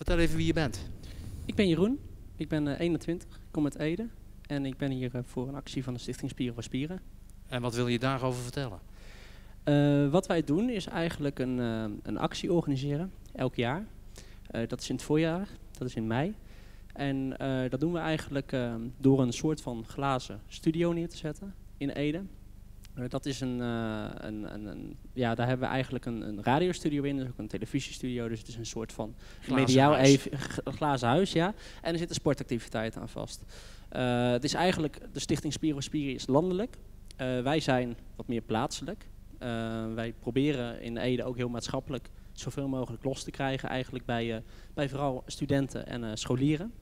Vertel even wie je bent. Ik ben Jeroen, ik ben eh, 21, ik kom uit Ede en ik ben hier eh, voor een actie van de Stichting Spieren voor Spieren. En wat wil je daarover vertellen? Eh, wat wij doen is eigenlijk een, eh, een actie organiseren, elk jaar. Eh, dat is in het voorjaar, dat is in mei. En eh, dat doen we eigenlijk eh, door een soort van glazen studio neer te zetten in Ede. Eh, dat is een, eh, een, een, een- ja, daar hebben we eigenlijk een, een radiostudio in, dus ook een televisiestudio. Dus het is een soort van Glazen mediaal huis. glazen huis, ja. En er zitten sportactiviteiten aan vast. Eh, het is eigenlijk, de Stichting Spiro Spieren is landelijk. Wij zijn wat meer plaatselijk. Wij proberen in Ede ook heel maatschappelijk zoveel mogelijk los te krijgen, eigenlijk bij, bij vooral studenten en scholieren.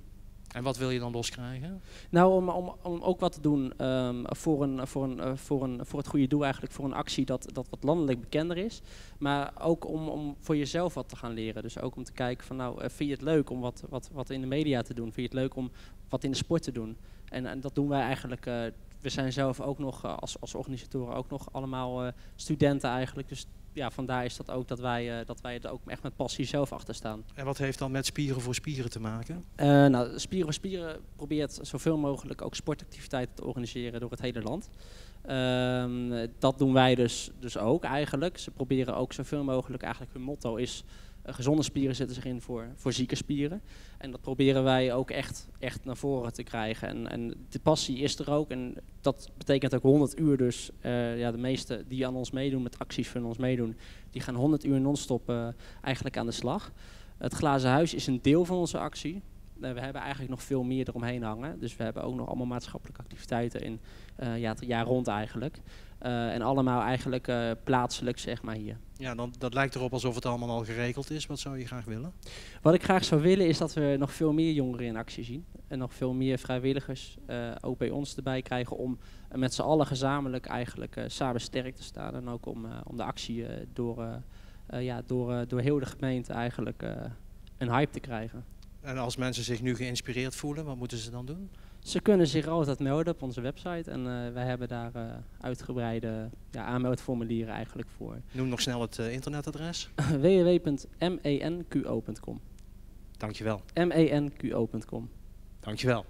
En wat wil je dan loskrijgen? Nou, om, om, om ook wat te doen ehm, voor, een, voor, een, eh, voor, een, voor het goede doel, eigenlijk voor een actie dat, dat wat landelijk bekender is. Maar ook om, om voor jezelf wat te gaan leren. Dus ook om te kijken van nou, eh, vind je het leuk om wat, wat, wat in de media te doen? Vind je het leuk om wat in de sport te doen? En, en dat doen wij eigenlijk. eh, we zijn zelf ook nog als, als organisatoren ook nog allemaal studenten eigenlijk. Dus ja, vandaar is dat ook dat wij, eh, dat wij er ook echt met passie zelf achter staan. En wat heeft dan met spieren voor spieren te maken? Eh, nou, Spieren voor Spieren probeert zoveel mogelijk ook sportactiviteiten te organiseren door het hele land. Ehm, dat doen wij dus, dus ook eigenlijk. Ze proberen ook zoveel mogelijk, eigenlijk hun motto is... eh, gezonde spieren zetten zich in voor, voor zieke spieren. En dat proberen wij ook echt, echt naar voren te krijgen. En, en de passie is er ook. En dat betekent ook 100 uur dus. eh, ja, de meesten die aan ons meedoen, met acties van ons meedoen... die gaan 100 uur non-stop eh, eigenlijk aan de slag. Het glazen huis is een deel van onze actie. We hebben eigenlijk nog veel meer eromheen hangen. Dus we hebben ook nog allemaal maatschappelijke activiteiten in ja, het jaar rond eigenlijk. En allemaal eigenlijk plaatselijk, zeg maar hier. Ja, dan, dat lijkt erop alsof het allemaal al geregeld is. Wat zou je graag willen? Wat ik graag zou willen is dat we nog veel meer jongeren in actie zien. En nog veel meer vrijwilligers eh, ook bij ons erbij krijgen om eh, met z'n allen gezamenlijk eigenlijk eh, samen sterk te staan. En ook om, om de actie door, ja, door, door heel de gemeente eigenlijk een hype te krijgen. En als mensen zich nu geïnspireerd voelen, wat moeten ze dan doen? Ze kunnen zich altijd melden op onze website en eh, wij hebben daar eh, uitgebreide ja, aanmeldformulieren eigenlijk voor. Noem nog snel het eh, internetadres. www.menqo.com Dankjewel. menqo.com Dankjewel.